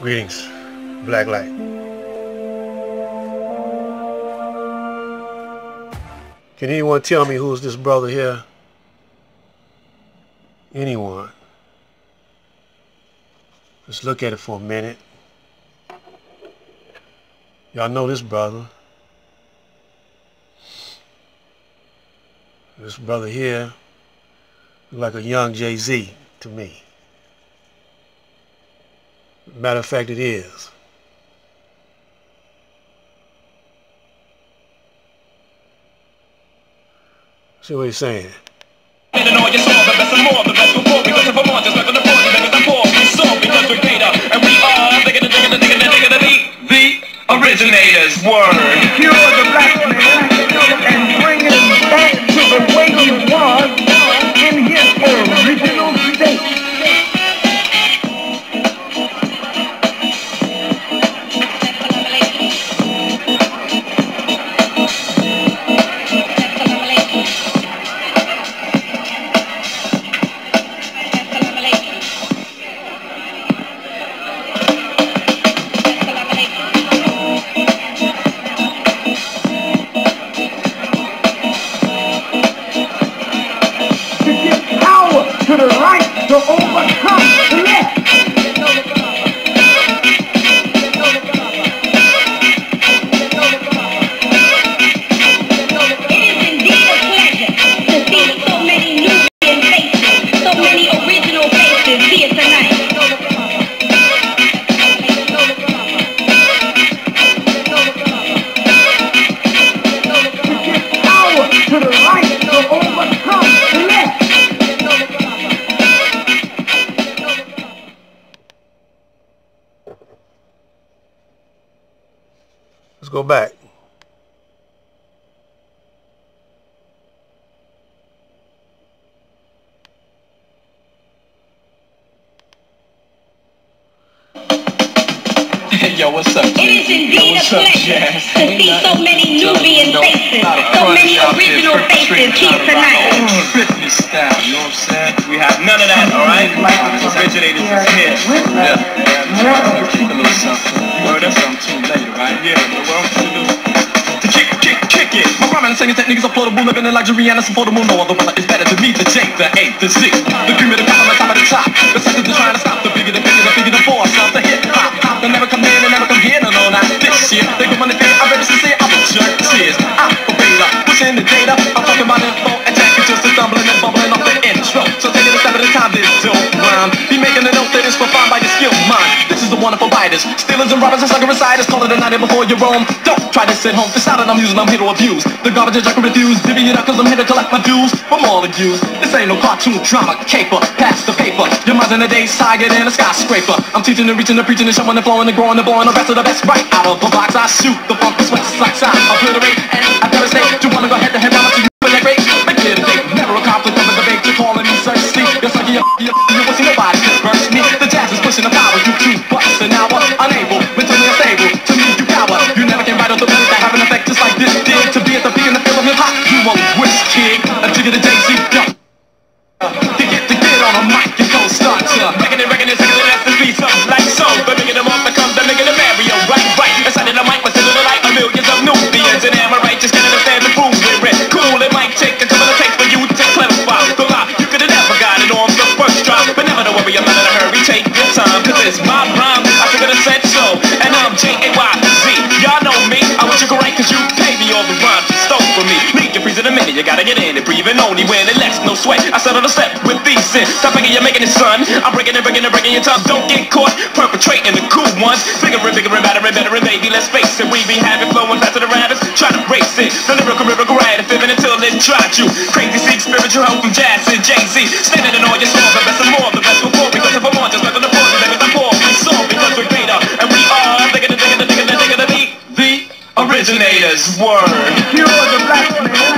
Greetings, Black Light. Can anyone tell me who's this brother here? Anyone? Let's look at it for a minute. Y'all know this brother. This brother here like a young Jay-Z to me. Matter of fact, it is. See what he's saying. The originators word. Cure the black man Let's go back. Yo, what's up? It is indeed a What's up, pleasure Jaz? to see so many Nubian faces, so many original faces here tonight. Fitness style, you know what I'm saying? Have none of that, alright? Originators is here. Yeah. yeah. Keep a little something. You heard something later, right? Yeah, do kick, kick, kick it. My rhyming and singing techniques are portable, living in luxury and it's affordable. No other weather is better to meet the J, the A, the Z, writers, stealers and robbers and sucker reciters. Call it a night before you roam. Don't try to sit home. It's not that I'm using, I'm here to abuse. The garbage I can refuse, divvy it up cause I'm here to collect my dues from all the Jews. This ain't no cartoon drama, caper, pass the paper. Your mind's in the days higher than a skyscraper. I'm teaching and reaching and preaching and showing and flowing and growing and blowing the best of the best right out of the box. I shoot the funky sweat slacks out, obliterate and I so you gotta get in it Breathing only when it lets no sweat. I settle the step with these in Stop thinking you're making it, son. I'm breaking it, breaking it, breaking your tongue. Don't get caught perpetrating the cool ones. And bigger and better and better and baby Let's face it, we be having flowing faster than rabbits Try to race it, the lyrical miracle right And fibbing until it tried you. Crazy seek spiritual help from Jaz and Jay-Z. Standing in all your songs, the best and more The best before. Because if I'm on just the floor You never the poor, we saw because we're greater And we are thinking the thinking the thinking the thinking the The originators word Cure the black man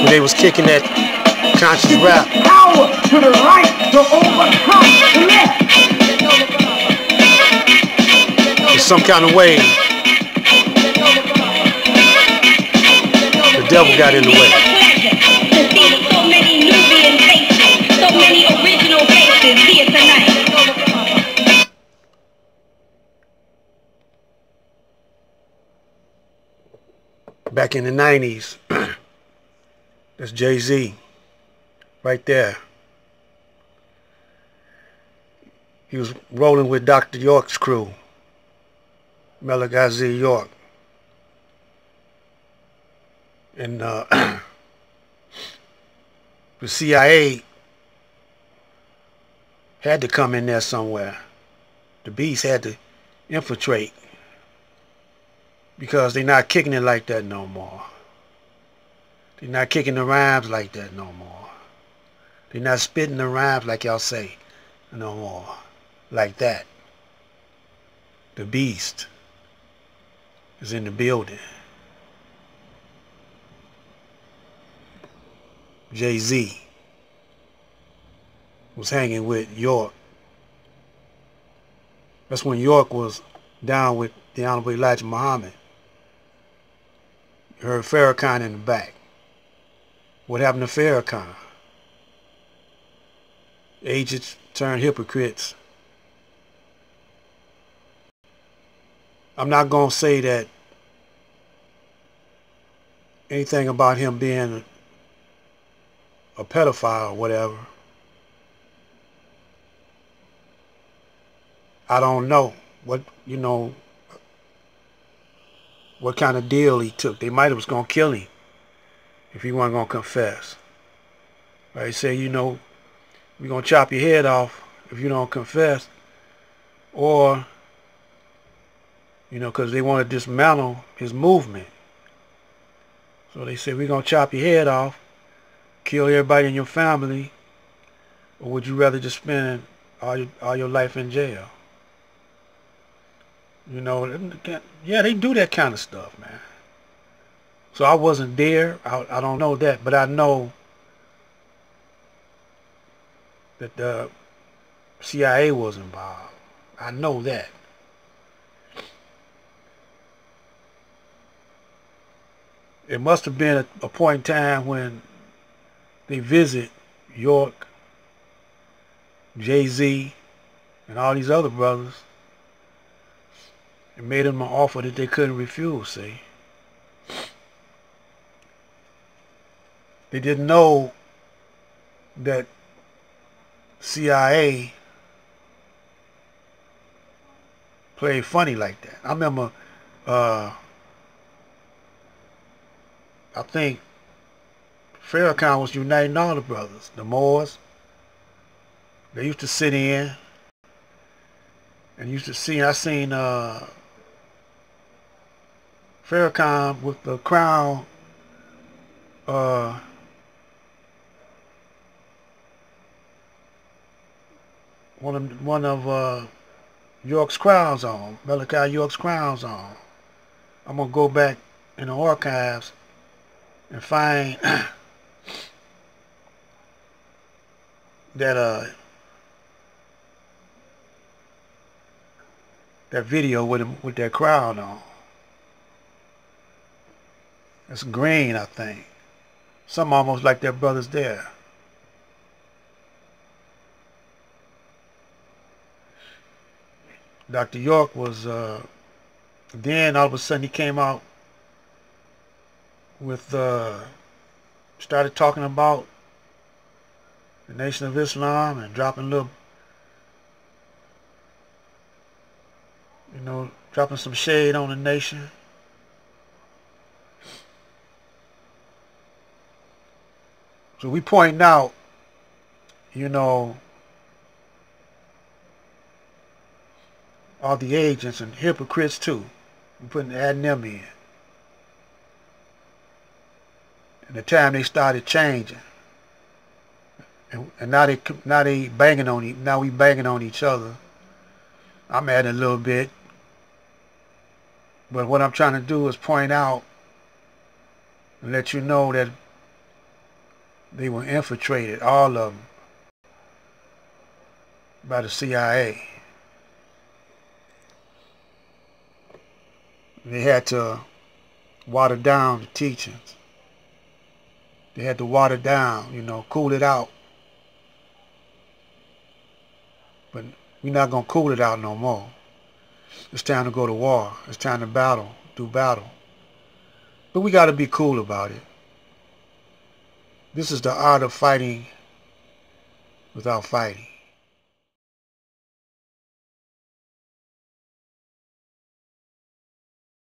when they was kicking that conscious rap. Power to the right to overcome the left. In some kind of way, the devil got in the way. To see so many Nubian faces, so many original faces here tonight. Back in the 90s, that's Jay-Z, right there. He was rolling with Dr. York's crew, Malachi Z. York. And uh, the CIA had to come in there somewhere. The beast had to infiltrate because they're not kicking it like that no more. They're not kicking the rhymes like that no more. They're not spitting the rhymes like y'all say no more. Like that. The beast is in the building. Jay-Z was hanging with York. That's when York was down with the Honorable Elijah Muhammad. You heard Farrakhan in the back. What happened to Farrakhan? Agents turned hypocrites. I'm not going to say that anything about him being a pedophile or whatever. I don't know what, you know, what kind of deal he took. They might have was going to kill him if he wasn't going to confess. They say, you know, we're going to chop your head off if you don't confess. Or, you know, because they want to dismantle his movement. So they say, we're going to chop your head off, kill everybody in your family, or would you rather just spend all your, all your life in jail? You know, yeah, they do that kind of stuff, man. So I wasn't there. I, I don't know that, but I know that the CIA was involved. I know that. It must have been a, a point in time when they visit York, Jay-Z, and all these other brothers and made them an offer that they couldn't refuse, see. They didn't know that CIA played funny like that. I remember, uh, I think Farrakhan was uniting all the brothers, the Moors. They used to sit in and used to see, I seen uh, Farrakhan with the crown uh, one of one of uh, York's crowns on, Malachi York's crowns on. I'm gonna go back in the archives and find that uh that video with him with that crown on. It's green, I think. Some almost like their brothers there. Dr. York was, uh, then all of a sudden he came out with, uh, started talking about the Nation of Islam and dropping little, you know, dropping some shade on the nation. So we point out, you know, all the agents and hypocrites too. We're putting adding them in. And the time they started changing. And, and now they now they banging on each now we banging on each other. I'm adding a little bit. But what I'm trying to do is point out and let you know that they were infiltrated, all of them, by the CIA. They had to water down the teachings. They had to water down, you know, cool it out. But we're not going to cool it out no more. It's time to go to war. It's time to battle, do battle. But we got to be cool about it. This is the art of fighting without fighting.